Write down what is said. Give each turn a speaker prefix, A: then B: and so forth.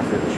A: hacer.